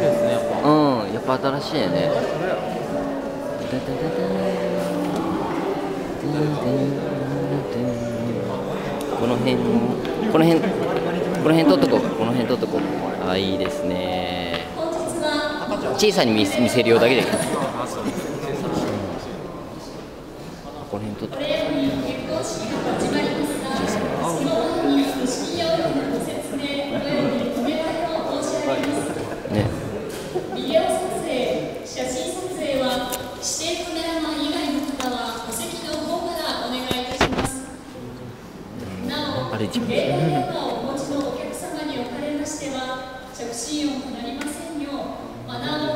ですねやっぱうんやっぱ新しいね。この辺この辺この辺取っとこう。この辺取っとこう。あいいですね。小さに見せ見せるようだけでこの辺取っとこう。小さね。なお、あれ自分。携帯電話をお持ちのお客様におかれましては、着信音となりませんよう、マナ